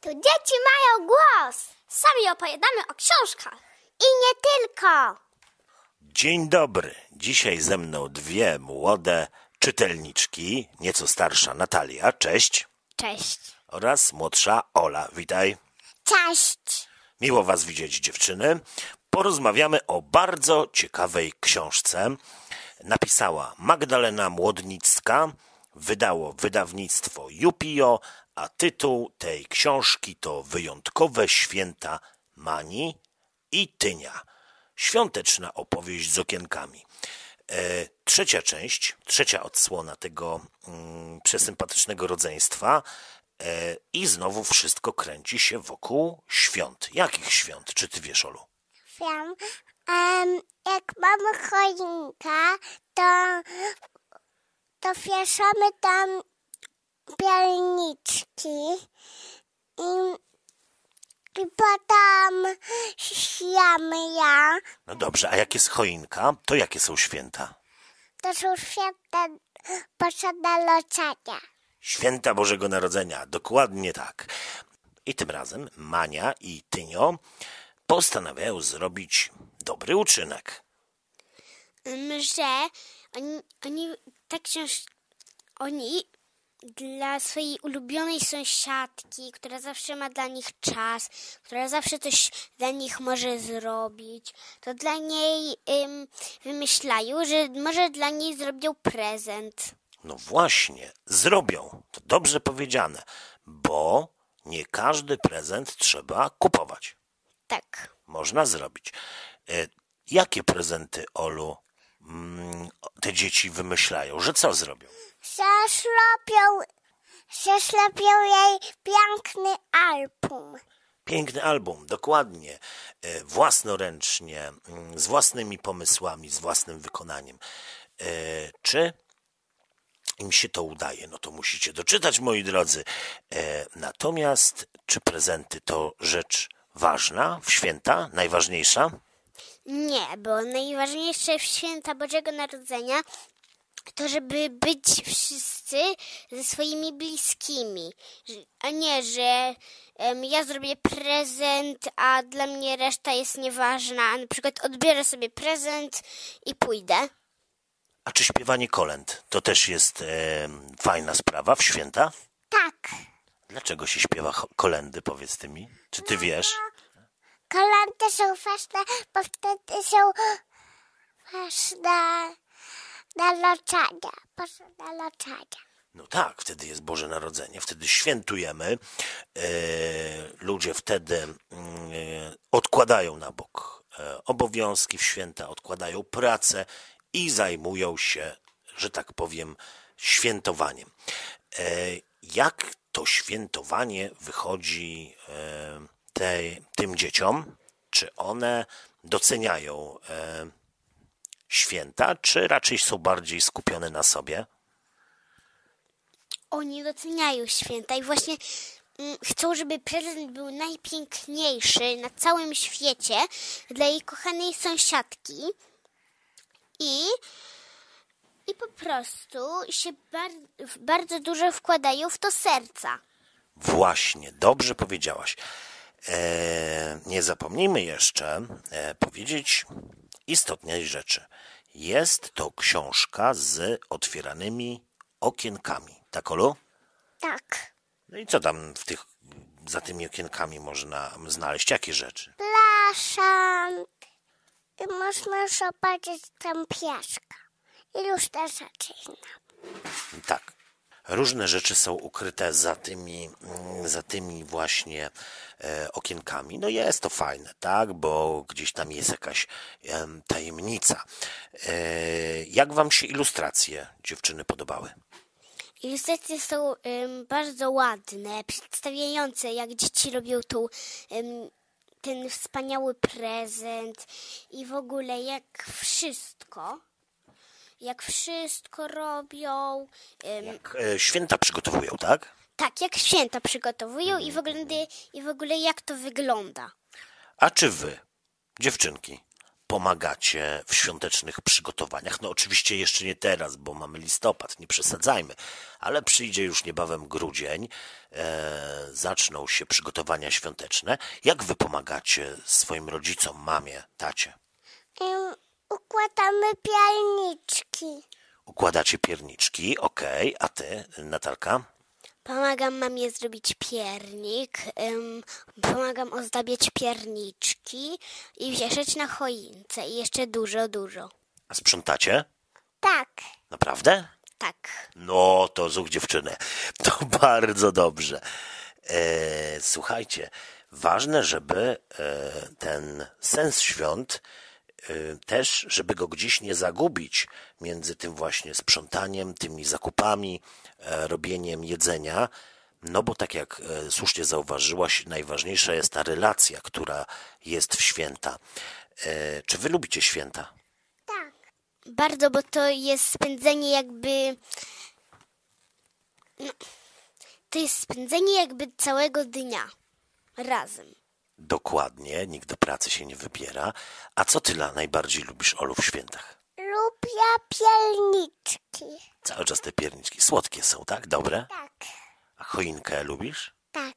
Tu dzieci mają głos. Sami opowiadamy o książkach. I nie tylko. Dzień dobry. Dzisiaj ze mną dwie młode czytelniczki, nieco starsza Natalia, cześć, Cześć. oraz młodsza Ola, witaj. Cześć. Miło was widzieć, dziewczyny. Porozmawiamy o bardzo ciekawej książce. Napisała Magdalena Młodnicka, wydało wydawnictwo Jupio, a tytuł tej książki to Wyjątkowe święta Mani i Tynia. Świąteczna opowieść z okienkami. E, trzecia część, trzecia odsłona tego mm, przesympatycznego rodzeństwa e, i znowu wszystko kręci się wokół świąt. Jakich świąt? Czy ty wiesz, Olu? Wiem. em, jak mamy choinkę, to, to wieszamy tam pierniczki i, i potem śjamy ja. No dobrze, a jak jest choinka, to jakie są święta? To są święta Boże Narodzenia. Święta Bożego Narodzenia, dokładnie tak. I tym razem Mania i Tynio postanawiają zrobić dobry uczynek. Że oni, oni tak książ... oni dla swojej ulubionej sąsiadki, która zawsze ma dla nich czas, która zawsze coś dla nich może zrobić, to dla niej ym, wymyślają, że może dla niej zrobią prezent. No właśnie, zrobią. To dobrze powiedziane, bo nie każdy prezent trzeba kupować. Tak. Można zrobić. E, jakie prezenty, Olu, te dzieci wymyślają? Że co zrobią? Zaszlepią, zaszlepią jej piękny album. Piękny album, dokładnie, e, własnoręcznie, mm, z własnymi pomysłami, z własnym wykonaniem. E, Czy im się to udaje? No to musicie doczytać, moi drodzy. E, Natomiast, czy prezenty to rzecz ważna w święta, najważniejsza? Nie, bo najważniejsze w święta Bożego Narodzenia to, żeby być wszyscy ze swoimi bliskimi, a nie, że em, ja zrobię prezent, a dla mnie reszta jest nieważna, na przykład odbiorę sobie prezent i pójdę. A czy śpiewanie kolęd to też jest e, fajna sprawa w święta? Tak, Dlaczego się śpiewa kolendy, powiedz ty mi? Czy ty wiesz? Kolanty są ważne, bo wtedy są ważne narodzenia. Boże Narodzenia. No tak, wtedy jest Boże Narodzenie, wtedy świętujemy. E, ludzie wtedy mm, e, odkładają na bok e, obowiązki w święta, odkładają pracę i zajmują się, że tak powiem, świętowaniem. Jak to świętowanie wychodzi tym dzieciom? Czy one doceniają e, święta, czy raczej są bardziej skupione na sobie? Oni doceniają święta i właśnie mm, chcą, żeby prezent był najpiękniejszy na całym świecie dla jej kochanej sąsiadki i, i po prostu się bar, bardzo dużo wkładają w to serca. Właśnie, dobrze powiedziałaś. E, nie zapomnijmy jeszcze e, powiedzieć istotnej rzeczy. Jest to książka z otwieranymi okienkami. Tak, Olu? Tak. No i co tam w tych, za tymi okienkami można znaleźć? Jakie rzeczy? Blaszant. I można zobaczyć tam piaska. I różne rzeczy inne. Tak. Różne rzeczy są ukryte za tymi, mm, za tymi właśnie e, okienkami. No jest to fajne, tak? Bo gdzieś tam jest jakaś em, tajemnica. E, jak wam się ilustracje dziewczyny podobały? Ilustracje są bardzo ładne, przedstawiające, jak dzieci robią tą, ten wspaniały prezent i w ogóle jak wszystko. Jak wszystko robią. Jak e, święta przygotowują, tak? tak, jak święta przygotowują i w, ogóle, i w ogóle jak to wygląda. A czy wy, dziewczynki, pomagacie w świątecznych przygotowaniach? No oczywiście jeszcze nie teraz, bo mamy listopad, nie przesadzajmy, ale przyjdzie już niebawem grudzień, e, zaczną się przygotowania świąteczne. Jak wy pomagacie swoim rodzicom, mamie, tacie? Układamy pialniczki. Układacie pierniczki, okej, a ty, Natalka? Pomagam mamie zrobić piernik, ym, pomagam ozdabiać pierniczki i wieszać na choince i jeszcze dużo, dużo. A sprzątacie? Tak. Naprawdę? Tak. No, to zuch dziewczyny. To bardzo dobrze. E, słuchajcie, ważne, żeby e, ten sens świąt też, żeby go gdzieś nie zagubić między tym właśnie sprzątaniem, tymi zakupami, e, robieniem jedzenia. No bo tak jak e, słusznie zauważyłaś, najważniejsza jest ta relacja, która jest w święta. E, czy wy lubicie święta? Tak. Bardzo, bo to jest spędzenie jakby. No, to jest spędzenie jakby całego dnia razem. Dokładnie, nikt do pracy się nie wybiera. A co ty la najbardziej lubisz, Olu, w świętach? Lubię pialniczki. Cały czas te pierniczki słodkie są, tak? Dobre? Tak. A choinkę lubisz? Tak.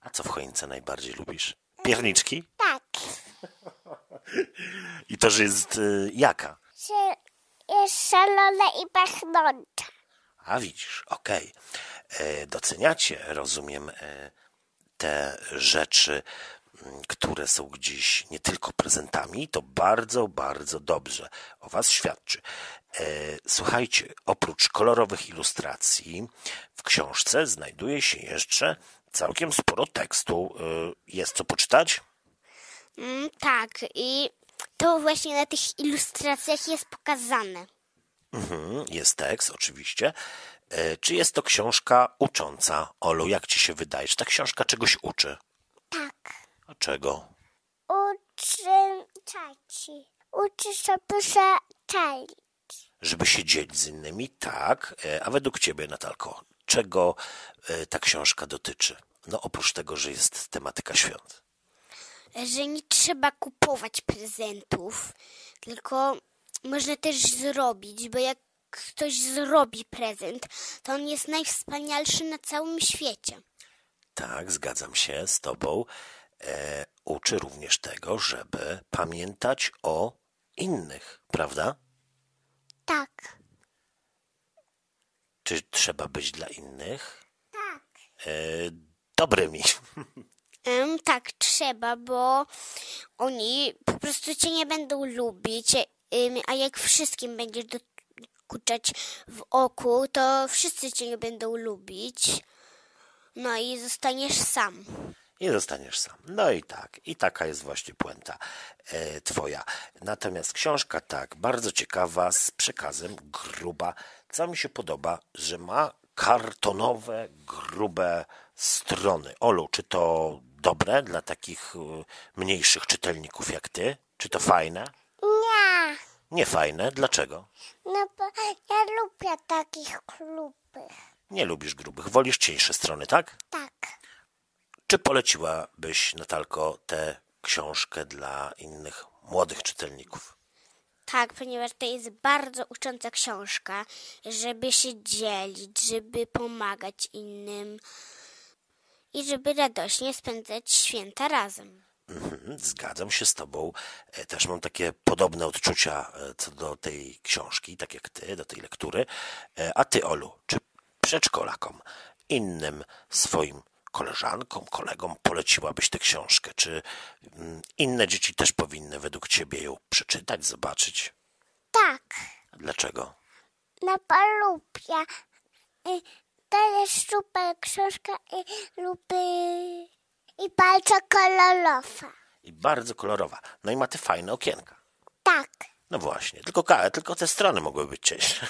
A co w choince najbardziej lubisz? Pierniczki? Tak. I to, że jest y, jaka? Że jest szalone i pachnące. A widzisz, okej. E, Doceniacie, rozumiem, e, te rzeczy, m, które są gdzieś nie tylko prezentami, to bardzo, bardzo dobrze o Was świadczy. E, Słuchajcie, oprócz kolorowych ilustracji w książce znajduje się jeszcze całkiem sporo tekstu. E, Jest co poczytać? Mm, tak, i to właśnie na tych ilustracjach jest pokazane. Mhm, Jest tekst, oczywiście. E, Czy jest to książka ucząca? Olu, jak ci się wydaje? Czy ta książka czegoś uczy? Tak. A czego? Uczy czaci. Uczy sobie się czaić. Żeby się dzielić z innymi? Tak. E, A według ciebie, Natalko, czego e, ta książka dotyczy? No oprócz tego, że jest tematyka świąt. Że nie trzeba kupować prezentów, tylko można też zrobić, bo jak ktoś zrobi prezent, to on jest najwspanialszy na całym świecie. Tak, zgadzam się z tobą. E, uczy również tego, żeby pamiętać o innych, prawda? Tak. Czy trzeba być dla innych Tak. e, dobrymi? Tak, trzeba, bo oni po prostu cię nie będą lubić, a jak wszystkim będziesz dokuczać w oku, to wszyscy cię będą lubić. No i zostaniesz sam. i zostaniesz sam. No i tak, i taka jest właśnie puenta e, twoja. Natomiast książka tak, bardzo ciekawa, z przekazem, gruba. Co mi się podoba, że ma kartonowe, grube strony. Olu, czy to dobre dla takich e, mniejszych czytelników jak ty? Czy to fajne? Nie. Fajne. Dlaczego? No bo ja lubię takich klubów. Nie lubisz grubych, wolisz cieńsze strony, tak? Tak. Czy poleciłabyś, Natalko, tę książkę dla innych młodych czytelników? Tak, ponieważ to jest bardzo ucząca książka, żeby się dzielić, żeby pomagać innym i żeby radośnie spędzać święta razem. Zgadzam się z Tobą. E, Też mam takie podobne odczucia e, co do tej książki, tak jak Ty, do tej lektury. E, A Ty, Olu, czy przedszkolakom, innym swoim koleżankom, kolegom poleciłabyś tę książkę? Czy mm, inne dzieci też powinny według Ciebie ją przeczytać, zobaczyć? Tak. Dlaczego? No bo lubię. To jest super książka i lubię. I bardzo kolorowa. I bardzo kolorowa. No i ma te fajne okienka. Tak. No właśnie, tylko, tylko te strony mogły być cieńsze.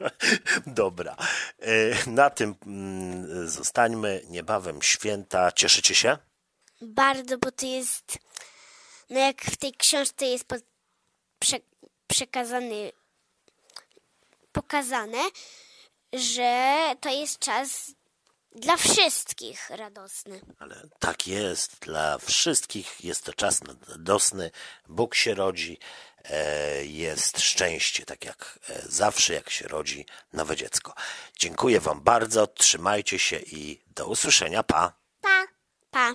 Dobra. E, Na tym mm, zostańmy. Niebawem święta. Cieszycie się? Bardzo, bo to jest, no jak w tej książce jest po, prze, przekazany, pokazane, że to jest czas dla wszystkich radosny. Ale tak jest, dla wszystkich jest to czas radosny, Bóg się rodzi, e, jest szczęście, tak jak e, zawsze, jak się rodzi nowe dziecko. Dziękuję Wam bardzo, trzymajcie się i do usłyszenia, pa! Pa. Pa.